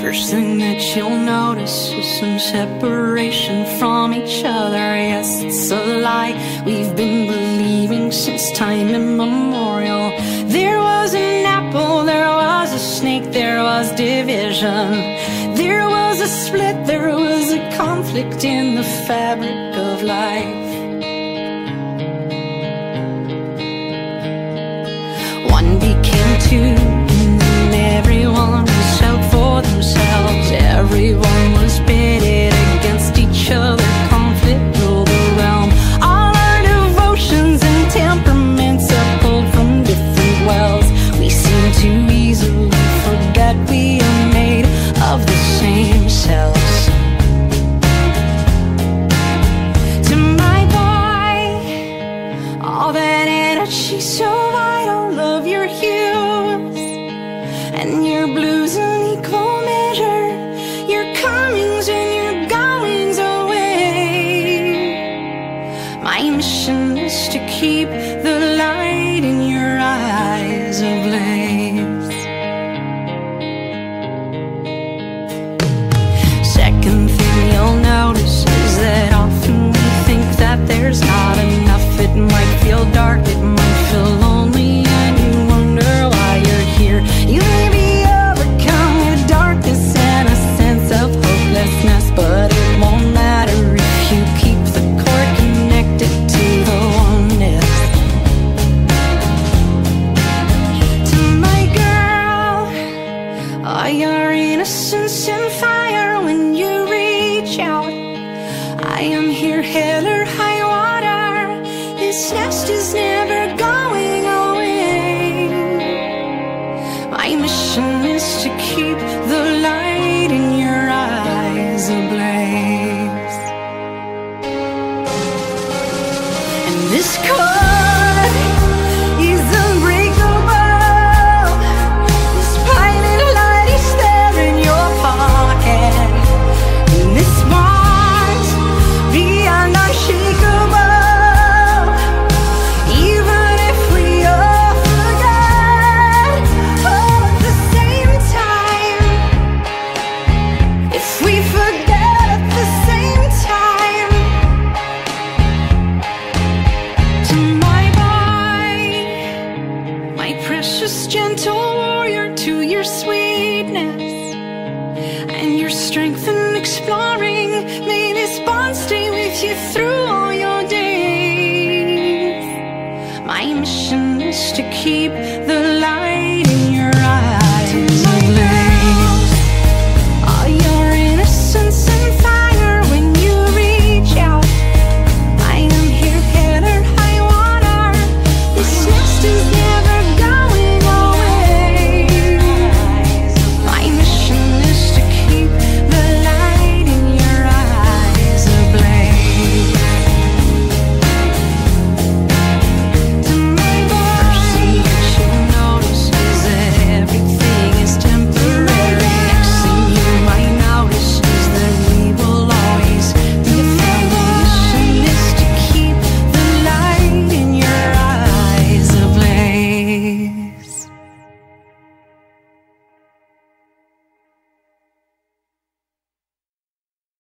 First thing that you'll notice is some separation from each other. Yes, it's a lie we've been believing since time immemorial. There was an apple, there was a snake, there was division. There was a split, there was a conflict in the fabric of life. One became two, Is to keep the light innocence and fire when you reach out. I am here, hell or high water. This nest is never going away. My mission is to keep the light in your eyes ablaze. And this precious gentle warrior, to your sweetness and your strength in exploring. May this bond stay with you through all your days. My mission is to keep